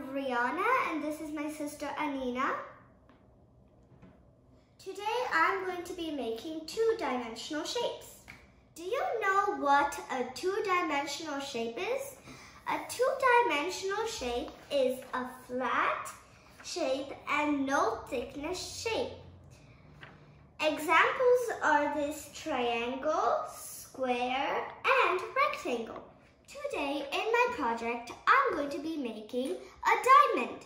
Rihanna and this is my sister Anina. Today I'm going to be making two-dimensional shapes. Do you know what a two-dimensional shape is? A two-dimensional shape is a flat shape and no thickness shape. Examples are this triangle, square, and rectangle. Today in my project, I'm going to be making a diamond.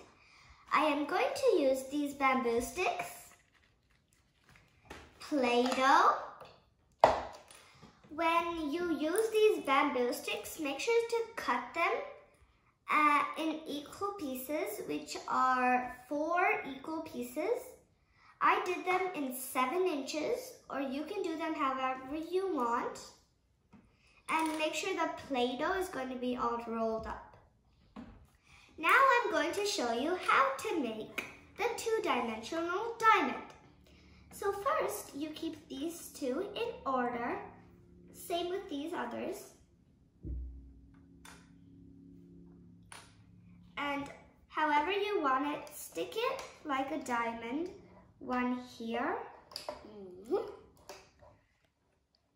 I am going to use these bamboo sticks, Play-Doh. When you use these bamboo sticks, make sure to cut them uh, in equal pieces, which are four equal pieces. I did them in seven inches, or you can do them however you want. And make sure the Play-Doh is going to be all rolled up. Now I'm going to show you how to make the two-dimensional diamond. So first, you keep these two in order. Same with these others. And however you want it, stick it like a diamond one here, mm-hmm.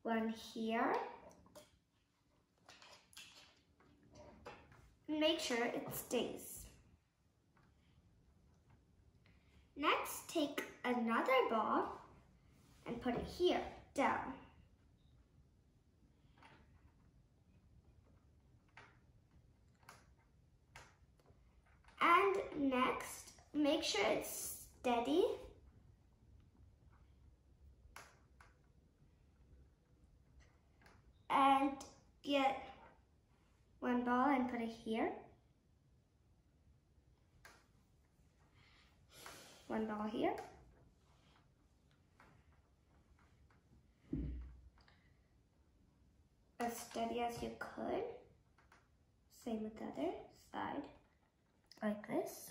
one here. Make sure it stays. Next, take another ball and put it here, down. And next, make sure it's steady and get ball and put it here. One ball here. As steady as you could. Same with the other side. Like this.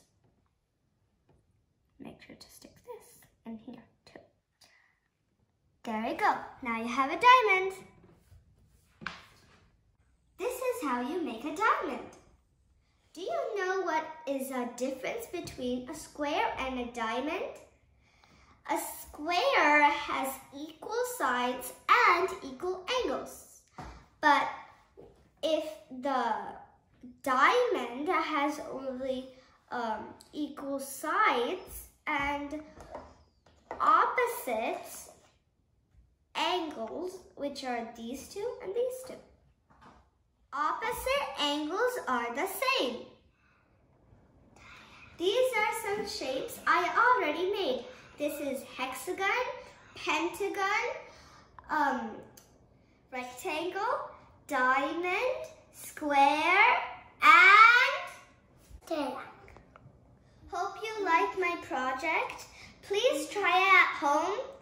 Make sure to stick this in here too. There you go. Now you have a diamond. This is how you make a diamond. Do you know what is a difference between a square and a diamond? A square has equal sides and equal angles. But if the diamond has only um, equal sides and opposite angles, which are these two and these two. Opposite angles are the same. These are some shapes I already made. This is hexagon, pentagon, um, rectangle, diamond, square, and triangle. Hope you like my project. Please try it at home